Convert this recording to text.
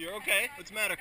You're okay. What's the matter?